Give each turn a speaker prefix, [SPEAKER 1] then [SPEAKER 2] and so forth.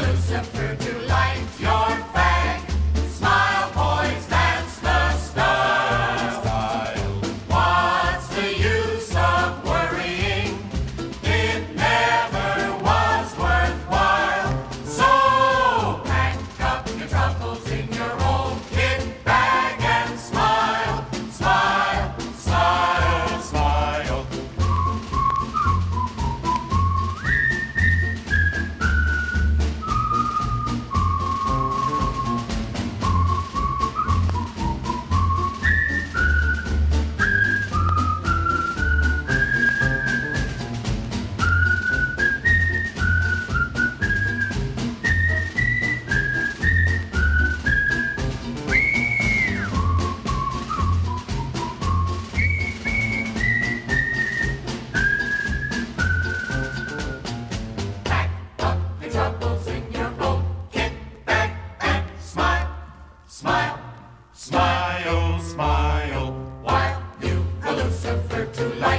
[SPEAKER 1] Lucifer. after. Smile, smile, while you, a Lucifer to.